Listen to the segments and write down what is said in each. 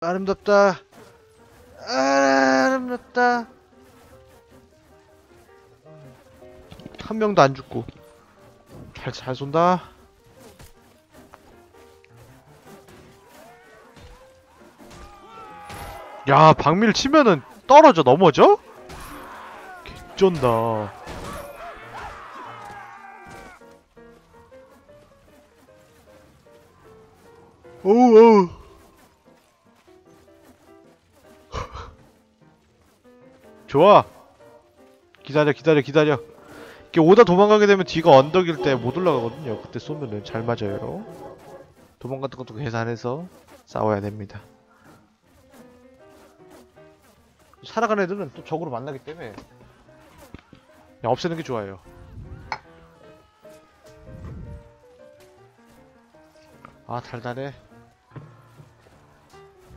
아름답다. 아름답다. 한 명도 안 죽고. 잘, 잘 쏜다. 야, 박밀 치면은 떨어져, 넘어져? 개쩐다. 어우, 어우. 좋아. 기다려, 기다려, 기다려. 이렇게 오다 도망가게 되면 뒤가 언덕일 때 못 올라가거든요. 그때 쏘면은 잘 맞아요. 도망갔던 것도 계산해서 싸워야 됩니다. 살아가는 애들은 또 적으로 만나기 때문에 그냥 없애는 게 좋아요. 아 달달해.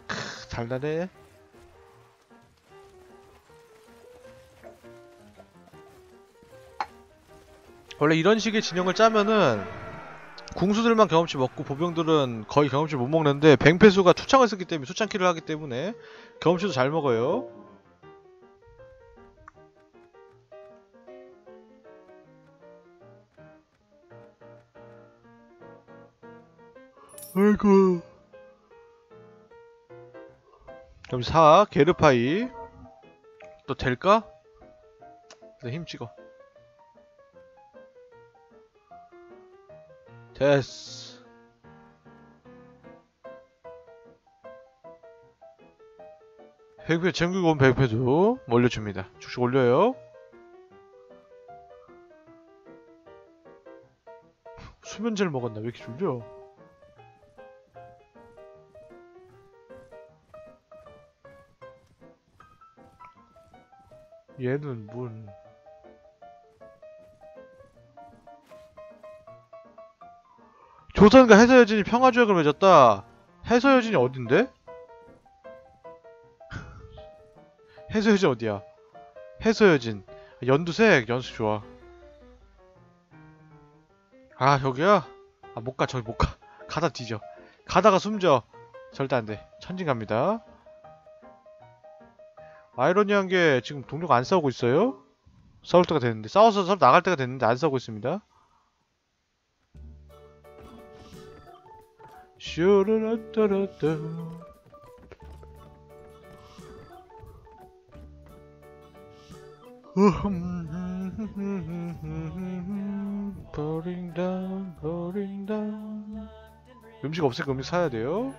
크, 달달해. 원래 이런 식의 진영을 짜면은 궁수들만 경험치 먹고 보병들은 거의 경험치 못 먹는데 뱅패수가 투창을 쓰기 때문에 투창키를 하기 때문에 경험치도 잘 먹어요. 아이고. 그럼 4 게르파이 또 될까? 힘 찍어. 됐어. 백패 전국 온 백패도 올려줍니다. 쭉쭉 올려요. 수면제를 먹었나 왜 이렇게 졸려? 얘는 뭔 조선과 해서여진이 평화조약을 맺었다. 해서여진이 어딘데? 해서여진 어디야? 해서여진 연두색 연수 좋아. 아 여기야? 아 못가 저기 못 가. 가다 뒤져. 가다가 숨져. 절대 안 돼. 천진 갑니다. 아이러니한 게 지금 동료가 안 싸우고 있어요? 싸울 때가 됐는데 싸워서 서로 나갈 때가 됐는데 안 싸우고 있습니다. 슈르르뚜루뚜 Pouring down, pouring down. 음식 없으니까 음식 사야 돼요.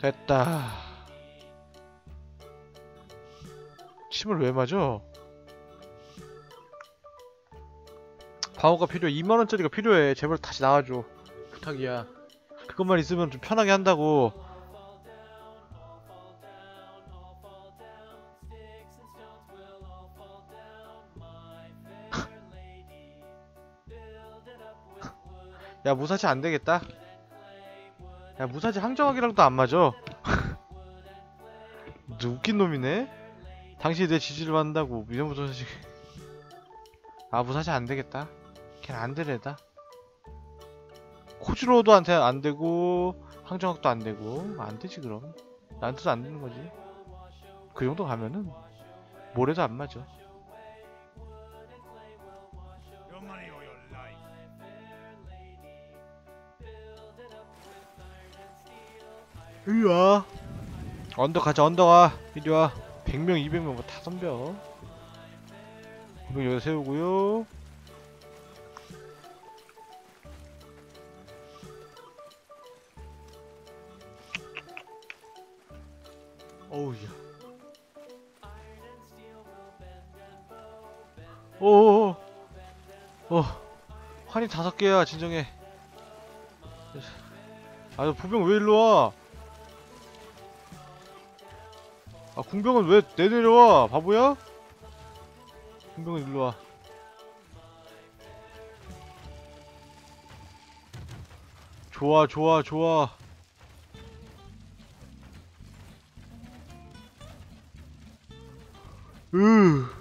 됐다. 침을 왜 맞아? 방어가 필요해. 2만원짜리가 필요해. 제발 다시 나와줘. 부탁이야. 그것만 있으면 좀 편하게 한다고. 야, 무사시 안 되겠다. 야, 무사시 항정하기랑도 안 맞아. 너 웃긴 놈이네? 당신이 내 지지를 받는다고 미련부터 자식. 아, 무사시 안 되겠다. 걔는 안 되래다. 코즈로도 한테 안 되고, 항정학도 안 되고, 안 되지, 그럼. 나한테도 안 되는 거지. 그 정도 가면은, 뭘 해도 안 맞아. Your money or your life. 이리 와. 언더 가자, 언더 와. 이리 와. 100명, 200명 뭐 다 덤벼. 그리고 여기 세우고요. 어우야. 오오오. 어. 환이 다섯 개야, 진정해. 아, 너 부병 왜 일로 와? 아, 궁병은 왜 내내려와? 바보야? 궁병은 일로 와. 좋아, 좋아, 좋아. 으.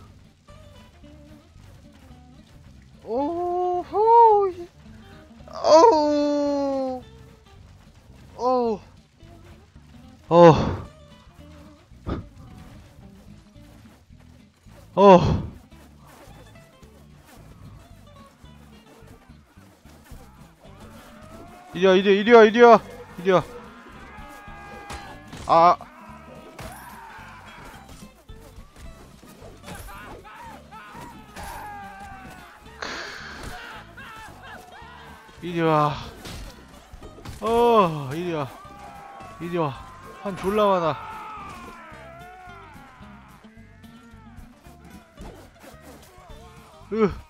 이리야 이리야 이리야 이리야 이리야 아. 이리와. 어 이리와. 이리와. 한 졸라 많아. 으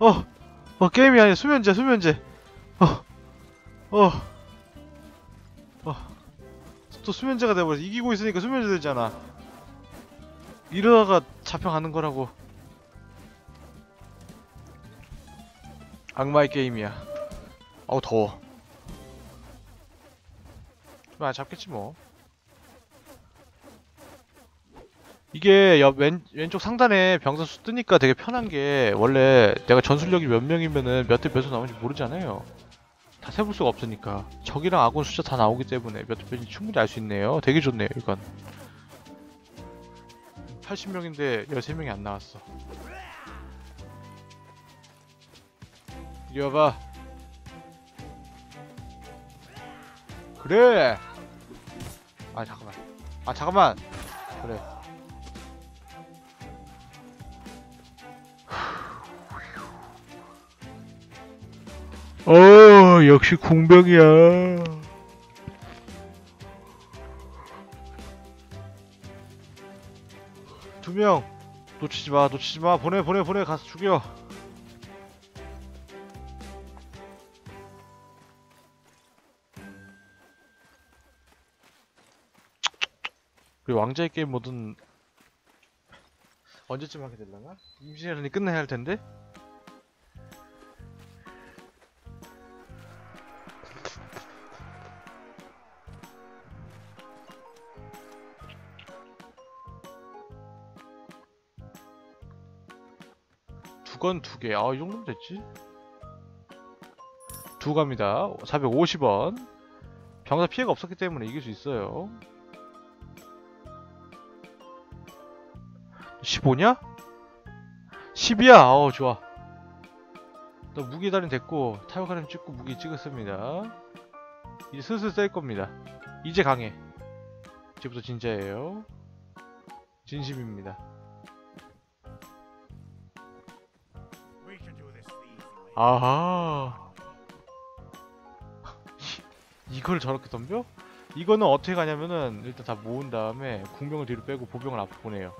어, 어, 게임이 아니야. 수면제, 수면제. 어, 어, 어. 또 수면제가 돼버렸어. 이기고 있으니까 수면제 되잖아. 이러다가 잡혀가는 거라고. 악마의 게임이야. 어우 더워. 아 잡겠지 뭐. 이게 옆 왼, 왼쪽 상단에 병사 수 뜨니까 되게 편한 게 원래 내가 전술력이 몇 명이면은 몇 대 몇으로 나오는지 모르잖아요. 다 세볼 수가 없으니까 적이랑 아군 숫자 다 나오기 때문에 몇 대 몇인지 충분히 알 수 있네요. 되게 좋네요 이건. 80명인데 13명이 안 나왔어. 이리 와봐. 그래. 아 잠깐만. 아 잠깐만. 그래. 어 역시 궁병이야. 두 명. 놓치지 마, 놓치지 마. 보내, 보내, 보내. 가서 죽여. 그리고 왕자의 게임 모드는 언제쯤 하게 될라나? 임시련이 끝나야 할 텐데? 두건 두 개. 아, 이 정도면 됐지? 두 갑니다. 450원. 병사 피해가 없었기 때문에 이길 수 있어요. 15냐? 10이야! 어우, 좋아. 또 무기 달인 됐고, 타격 가림 찍고 무기 찍었습니다. 이제 슬슬 셀 겁니다. 이제 강해. 이제부터 진짜예요. 진심입니다. 아하. 이걸 저렇게 덤벼? 이거는 어떻게 가냐면은 일단 다 모은 다음에 궁병을 뒤로 빼고 보병을 앞으로 보내요.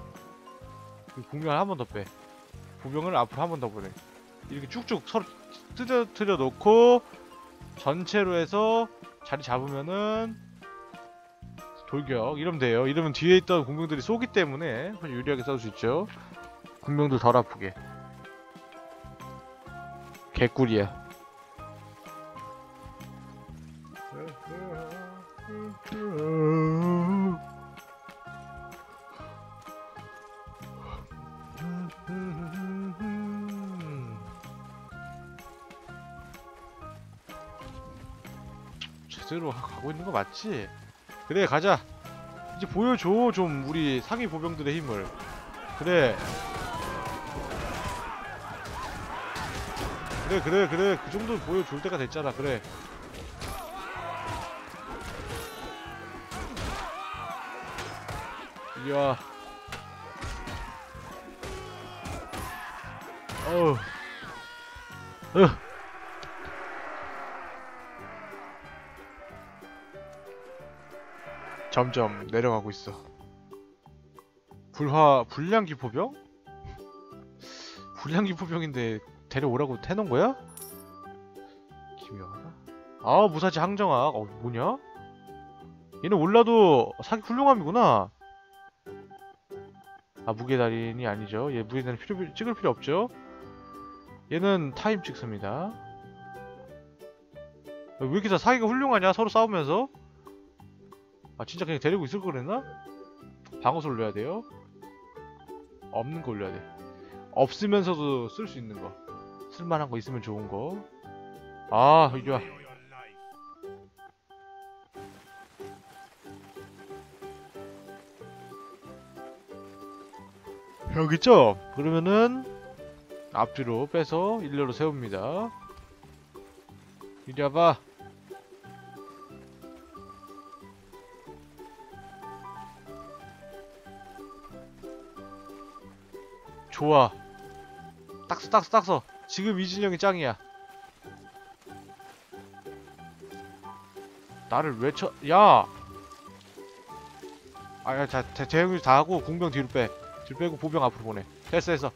궁병을 한 번 더 빼. 보병을 앞으로 한 번 더 보내. 이렇게 쭉쭉 서로 뜯어뜨려 놓고 전체로 해서 자리 잡으면은 돌격 이러면 돼요. 이러면 뒤에 있던 궁병들이 쏘기 때문에 훨씬 유리하게 싸울 수 있죠. 궁병들 덜 아프게. 개꿀이야. 제대로 가- 가고 있는 거 맞지? 그래 가자. 이제 보여줘 좀 우리 상위 보병들의 힘을. 그래. 그래 그래 그래. 그 정도 보여줄 때가 됐잖아. 그래. 와 어우 으 점점 내려가고 있어. 불화 불량기 포병? 불량기 포병인데 데려오라고 해놓은 거야? 기묘하다. 아 무사지 항정학. 어 뭐냐? 얘는 올라도 사기 훌륭함이구나. 아 무게 달인이 아니죠. 얘 무게 달인 필요 찍을 필요 없죠. 얘는 타임 찍습니다. 왜 이렇게 다 사기가 훌륭하냐? 서로 싸우면서? 아 진짜 그냥 데리고 있을 거 그랬나? 방어소 올려야 돼요. 없는 거 올려야 돼. 없으면서도 쓸 수 있는 거. 쓸만한 거 있으면 좋은 거. 아 이리 와. 여기 있죠? 그러면은 앞뒤로 빼서 일렬로 세웁니다. 이리 와봐. 좋아. 딱서 딱서 딱서. 지금 이진영이 짱이야. 나를 왜 쳐? 야. 아야 자 대- 대형이 다 하고 공병 뒤로 빼. 뒤로 빼고 보병 앞으로 보내. 됐어 됐어.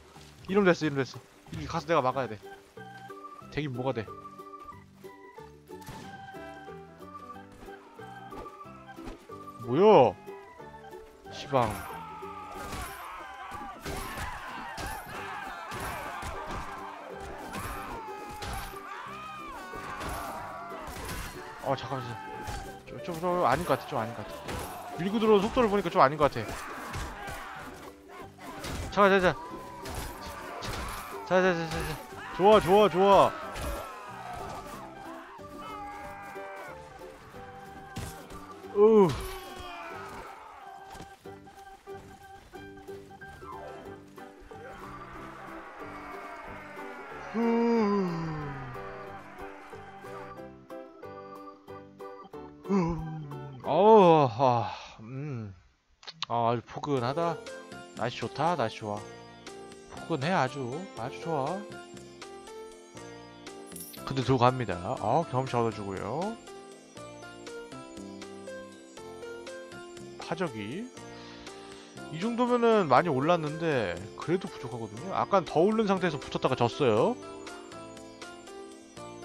이름 됐어 이름 됐어. 이리 가서 내가 막아야 돼. 되긴 뭐가 돼. 뭐야? 시방. 어 잠깐만. 좀, 좀, 좀 아닌 것 같아. 좀 아닌 것 같아. 밀고 들어오는 속도를 보니까 좀 아닌 것 같아. 잠깐, 잠깐, 잠깐. 자, 자. 좋아, 좋아, 좋아. 하다. 날씨 좋다, 날씨 좋아. 포근해, 아주, 아주 좋아. 근데 들고 갑니다. 아, 경험치 얻어주고요. 파적이 이 정도면은 많이 올랐는데 그래도 부족하거든요. 아까 더 오른 상태에서 붙었다가 졌어요.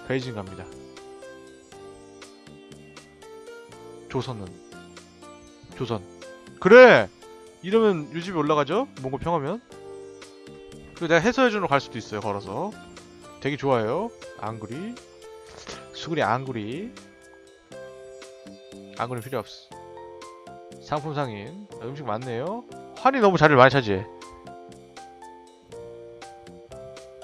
베이징 갑니다. 조선은 조선 그래 이러면 유지비 올라가죠? 몽고평하면 그리고 내가 해설해주러 갈 수도 있어요 걸어서 되게 좋아요 안구리 수근이 안구리 안구리 필요 없어 상품 상인 음식 많네요 환이 너무 자리를 많이 차지해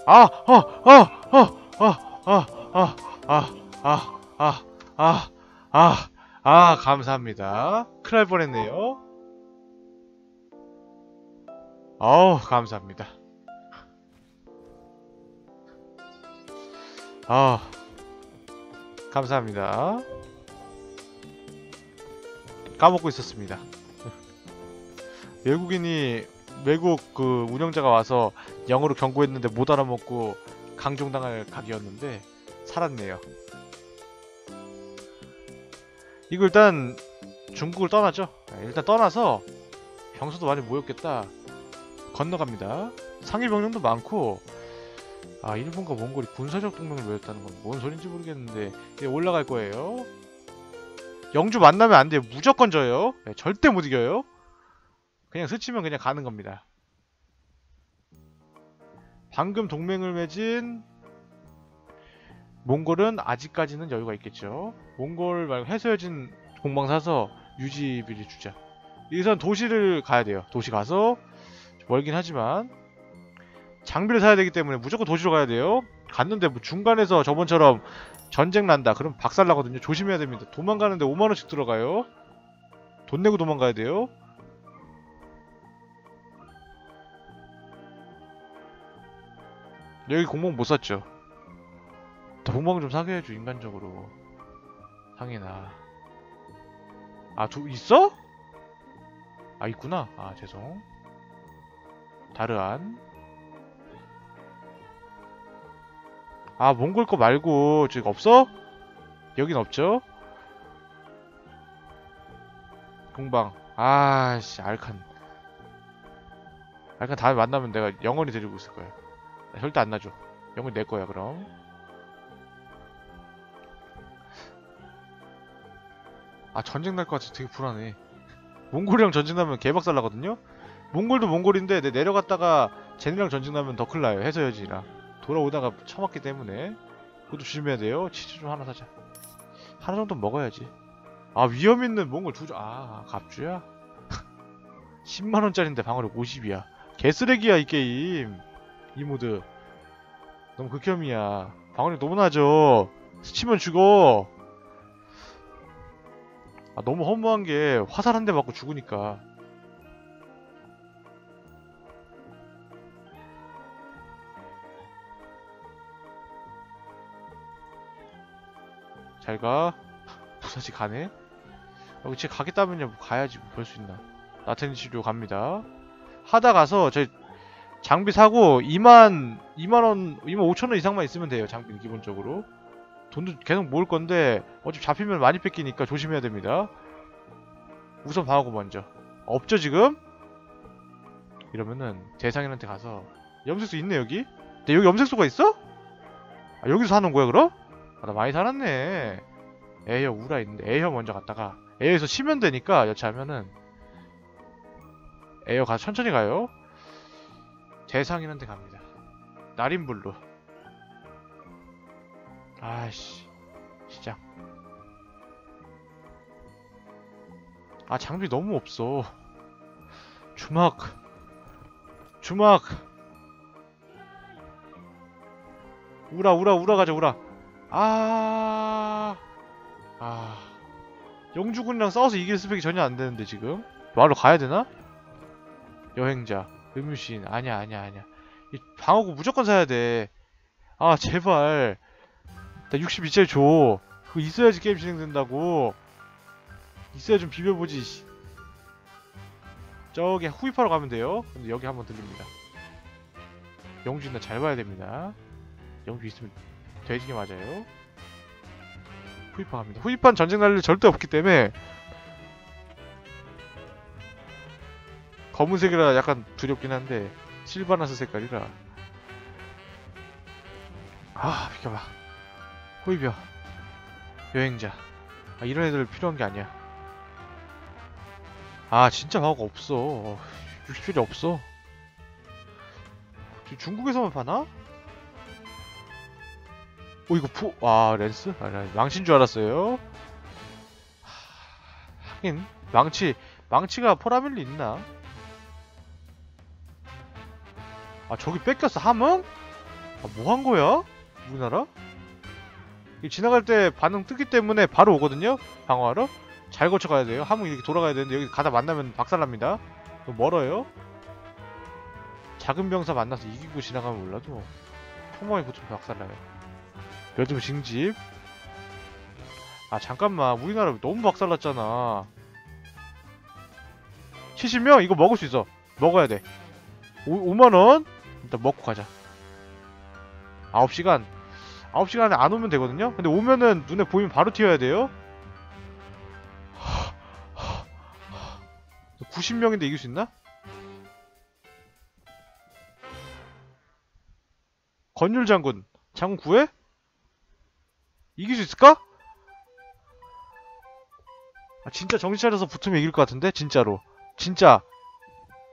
아! 어! 어! 어! 어! 어! 어! 아! 아! 아! 아! 아! 아! 감사합니다 큰일 날 뻔했네요 어우, 감사합니다. 아, 감사합니다. 까먹고 있었습니다. 외국인이 외국 그 운영자가 와서 영어로 경고했는데 못 알아먹고 강종당할 각이었는데 살았네요. 이거 일단 중국을 떠나죠. 네, 일단 떠나서 병수도 많이 모였겠다. 건너갑니다. 상위 병력도 많고 아 일본과 몽골이 군사적 동맹을 맺었다는 건 뭔 소린지 모르겠는데 이제 올라갈 거예요. 영주 만나면 안 돼요. 무조건 져요. 네, 절대 못 이겨요. 그냥 스치면 그냥 가는 겁니다. 방금 동맹을 맺은 몽골은 아직까지는 여유가 있겠죠. 몽골 말고 해소해진 공방 사서 유지비를 주자. 여기선 도시를 가야 돼요. 도시 가서 멀긴 하지만 장비를 사야 되기 때문에 무조건 도시로 가야 돼요. 갔는데 뭐 중간에서 저번처럼 전쟁 난다. 그럼 박살 나거든요. 조심해야 됩니다. 도망가는데 5만 원씩 들어가요. 돈 내고 도망가야 돼요. 여기 공방 못 샀죠. 동방 좀 사게 해줘 인간적으로 상인아 아 두, 있어? 아 있구나 아 죄송 다르안 아 몽골 거 말고 저기 없어? 여긴 없죠? 동방. 아씨 알칸. 알칸 다음에 만나면 내가 영원히 데리고 있을 거야. 절대 안 놔줘. 영원히 내 거야 그럼. 아 전쟁 날 것 같아. 되게 불안해. 몽골이랑 전쟁 나면 개박살 나거든요 몽골도 몽골인데 내 내려갔다가 쟤네랑 전쟁 나면 더 큰일 나요 해서여지랑 돌아오다가 처맞기 때문에. 그것도 조심해야 돼요. 치즈 좀 하나 사자. 하나 정도 먹어야지. 아 위험 있는 몽골 두조 아 갑주야? 10만원짜린데 방어력 50이야. 개쓰레기야 이 게임. 이 모드. 너무 극혐이야. 방어력 너무 낮아. 스치면 죽어. 아 너무 허무한 게 화살 한 대 맞고 죽으니까 잘가. 부사지 가네. 여기 진짜 가겠다면요. 뭐 가야지. 뭐 볼 수 있나. 나태니 치료 갑니다. 하다 가서 저 장비 사고 2만 2만원 2만 5천원 이상만 있으면 돼요. 장비는 기본적으로. 돈도 계속 모을 건데 어차피 잡히면 많이 뺏기니까 조심해야 됩니다. 우선 방하고 먼저. 없죠 지금? 이러면은 대상인한테 가서 염색소 있네 여기? 근데 여기 염색소가 있어? 아 여기서 사는 거야 그럼? 아, 나 많이 살았네. 에어 우라 있는데 에어 먼저 갔다가. 에어에서 쉬면 되니까 여차하면은 에어 가서 천천히 가요. 대상인한테 갑니다. 나린블루. 아이씨. 시작 아 장비 너무 없어. 주막. 주막. 우라 우라 우라 가자 우라 아... 아... 영주군이랑 싸워서 이길 스펙이 전혀 안 되는데 지금? 말로 가야 되나? 여행자 음유신. 아니야 아니야 아니야. 이 방어구 무조건 사야 돼아 제발. 나 62짜리 줘. 그거 있어야지 게임 진행된다고. 있어야 좀 비벼보지 씨. 저기 후입하러 가면 돼요. 근데 여기 한번 들립니다. 영주 있나 잘 봐야 됩니다. 영주 있으면 돼지게 맞아요. 후입하 갑니다. 후입한 전쟁 날일 절대 없기 때문에 검은색이라 약간 두렵긴 한데 실바나스 색깔이라. 아 비켜봐. 호이벼 여행자. 아 이런 애들 필요한 게 아니야. 아 진짜 방어가 없어. 60필이 없어. 저 중국에서만 파나? 오 이거 포.. 아 렌스? 아나 망치인 줄 알았어요 하, 하긴 망치 망치가 포라밀리 있나? 아 저기 뺏겼어 함흥? 아 뭐 한 거야? 우리나라? 이 지나갈 때 반응 뜨기 때문에 바로 오거든요? 방어하러? 잘 거쳐가야 돼요 함흥 이렇게 돌아가야 되는데 여기 가다 만나면 박살납니다 너무 멀어요? 작은 병사 만나서 이기고 지나가면 몰라도 총망에 붙으면 박살나요 요즘 징집 아 잠깐만 우리나라 너무 박살났잖아 70명? 이거 먹을 수 있어 먹어야 돼 5, 5만원? 일단 먹고 가자 9시간 9시간에 안 오면 되거든요? 근데 오면은 눈에 보이면 바로 튀어야 돼요? 90명인데 이길 수 있나? 건율 장군 장군 구해? 이길 수 있을까? 아 진짜 정신 차려서 붙으면 이길 것 같은데? 진짜로. 진짜.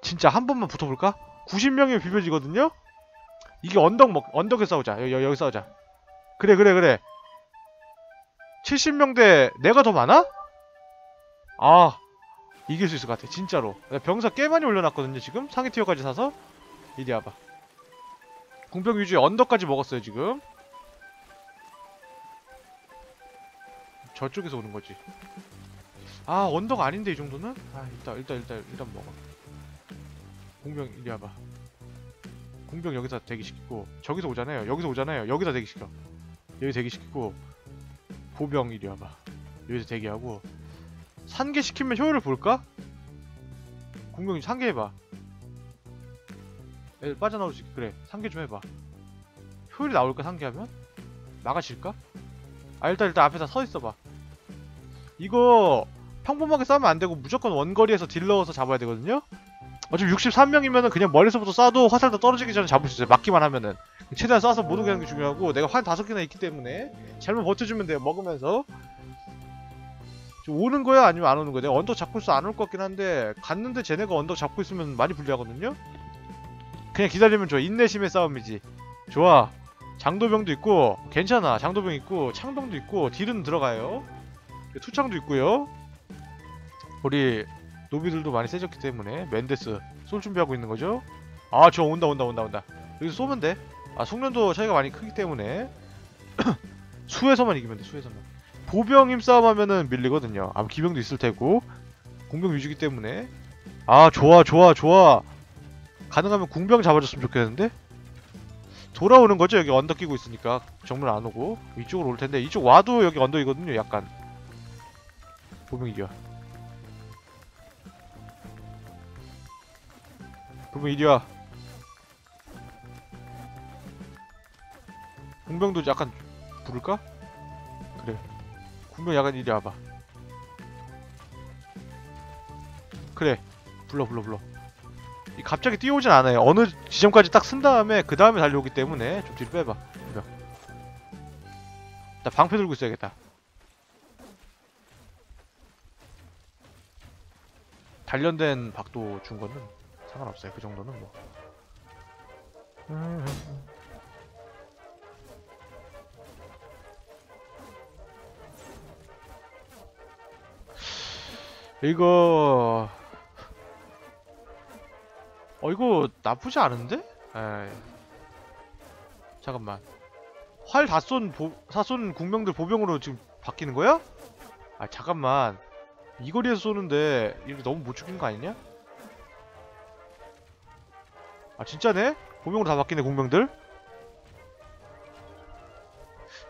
진짜 한 번만 붙어볼까? 90명이면 비벼지거든요? 이게 언덕 먹 언덕에 싸우자. 여기, 여기 싸우자. 그래 그래 그래. 70명 대 내가 더 많아? 아 이길 수 있을 것 같아. 진짜로. 병사 꽤 많이 올려놨거든요 지금? 상위 티어까지 사서? 이리 와봐. 궁병 위주의 언덕까지 먹었어요 지금 저쪽에서 오는 거지. 아 언덕 아닌데 이 정도는? 아 일단 일단 일단 일단 먹어. 공병 이리 와봐. 공병 여기서 대기시키고 저기서 오잖아요. 여기서 오잖아요. 여기다 대기시켜. 여기 대기시키고 보병 이리 와봐. 여기서 대기하고. 산계 시키면 효율을 볼까? 공병이 산계 해봐. 애들 빠져나올 수 있게 그래 산계 좀 해봐. 효율이 나올까 산계하면? 막아질까? 아 일단 일단 앞에다 서 있어봐 이거 평범하게 싸우면 안 되고 무조건 원거리에서 딜 넣어서 잡아야 되거든요? 어차피 63명이면은 그냥 멀리서부터 쏴도 화살도 떨어지기 전에 잡을 수 있어요 막기만 하면은. 최대한 쏴서 못 오게 하는 게 중요하고 내가 활 다섯 개나 있기 때문에 잘만 버텨주면 돼요 먹으면서. 오는 거야 아니면 안 오는 거야? 내가 언덕 잡고 있어 안 올 것 같긴 한데 갔는데 쟤네가 언덕 잡고 있으면 많이 불리하거든요? 그냥 기다리면 좋아 인내심의 싸움이지. 좋아. 장도병도 있고 괜찮아. 장도병 있고 창병도 있고 딜은 들어가요 투창도 있고요. 우리 노비들도 많이 세졌기 때문에 맨데스 쏠 준비하고 있는 거죠. 아 저 온다 온다 온다 온다. 여기서 쏘면 돼아 숙련도 차이가 많이 크기 때문에 수에서만 이기면 돼 수에서만. 보병 힘싸움 하면은 밀리거든요. 아마 기병도 있을 테고. 공병 위주기 때문에. 아 좋아 좋아 좋아. 가능하면 궁병 잡아줬으면 좋겠는데? 돌아오는 거죠? 여기 언덕 끼고 있으니까. 정문 안 오고. 이쪽으로 올 텐데. 이쪽 와도 여기 언덕이거든요 약간 보병 이겨 보병 이리와. 궁병도 약간 부를까? 그래. 궁병 약간 이리 와봐. 그래. 불러 불러 불러. 이 갑자기 뛰어오진 않아요. 어느 지점까지 딱 쓴 다음에 그 다음에 달려오기 때문에 좀 뒤로 빼봐 궁병. 나 방패 들고 있어야겠다 단련된 박도 준 거는 상관없어요 그 정도는 뭐 이거 어 이거 나쁘지 않은데? 에이. 잠깐만 활 다 쏜 사쏜 궁병들 보병으로 지금 바뀌는 거야? 아 잠깐만 이 거리에서 쏘는데 이렇게 너무 못 죽이는 거 아니냐? 아 진짜네? 보병으로 다 바뀌네 궁병들?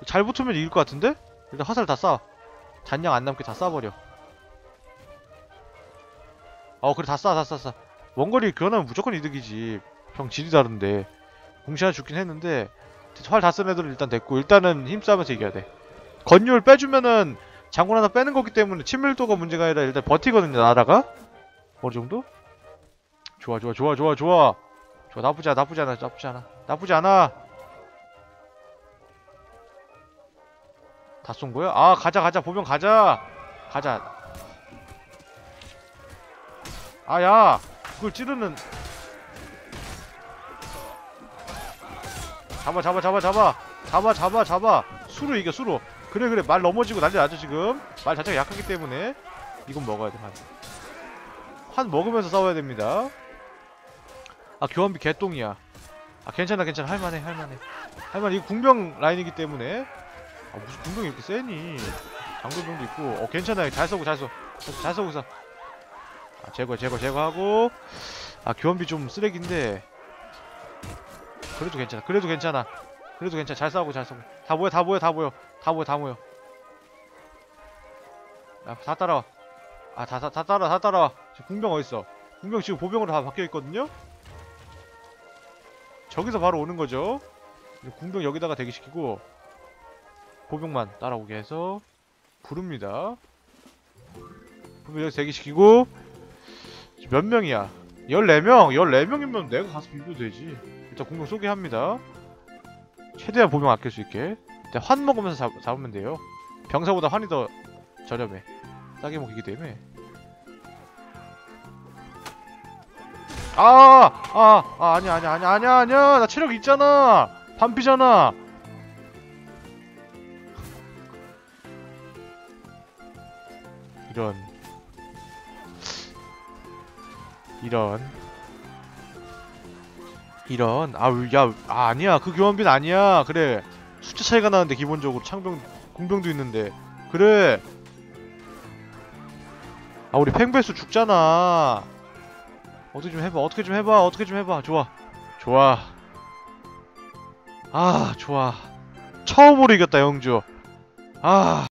잘 붙으면 이길 것 같은데? 일단 화살 다 쏴. 잔량 안 남게 다 쏴버려. 어 그래 다 쏴 다 쏴 쏴 원거리 교환하면 무조건 이득이지 형 질이 다른데 공시 하나 죽긴 했는데 활 다 쓴 애들은 일단 됐고 일단은 힘싸움에서 이겨야 돼 건율 빼주면은 장군 하나 빼는 거기 때문에 친밀도가 문제가 아니라 일단 버티거든요 나라가. 어느 정도? 좋아 좋아 좋아 좋아 좋아. 좋아 나쁘지 않아 나쁘지 않아 나쁘지 않아. 나쁘지 않아. 다 쏜 거야? 아 가자 가자. 보병 가자. 가자. 아야. 그걸 찌르는. 잡아 잡아 잡아 잡아. 잡아 잡아 잡아. 수로 이겨 수로 그래 그래. 말 넘어지고 난리 나죠 지금. 말 자체가 약하기 때문에. 이건 먹어야 돼한. 한 먹으면서 싸워야 됩니다. 아 교환비 개똥이야. 아 괜찮아 괜찮아. 할만해 할만해. 할만해. 이거 궁병 라인이기 때문에. 아 무슨 궁병이 이렇게 세니? 장도병도 있고. 어 괜찮아요 잘 쏘고 잘 쏘. 잘 쏘고 있어. 아, 제거 제거 제거하고. 아 교환비 좀 쓰레기인데. 그래도 괜찮아. 그래도 괜찮아. 그래도 괜찮아. 잘 싸우고 잘 싸우고. 다 모여 다 모여 다 모여 다 모여 다 모여 야다 따라와 아다 다 다 따라 다 따라와 지금 궁병 어딨어 궁병 지금 보병으로 다 바뀌어 있거든요 저기서 바로 오는 거죠 궁병 여기다가 대기시키고 보병만 따라오게 해서 부릅니다 보병 여기서 대기시키고 몇 명이야? 14명! 14명이면 내가 가서 비벼도 되지. 일단 공격 소개합니다. 최대한 보명 아낄 수 있게. 환 먹으면서 잡, 잡으면 돼요. 병사보다 환이 더 저렴해. 싸게 먹이기 때문에. 아! 아! 아, 아니야, 아니야, 아니야, 아니야, 아니야! 나 체력 있잖아! 반피잖아! 이런. 이런 이런 아야 아, 아니야 그 교환비는 아니야 그래 숫자 차이가 나는데 기본적으로 창병 공병도 있는데. 그래. 아 우리 팽배수 죽잖아. 어떻게 좀 해봐 어떻게 좀 해봐 어떻게 좀 해봐. 좋아 좋아. 아 좋아. 처음으로 이겼다 영주. 아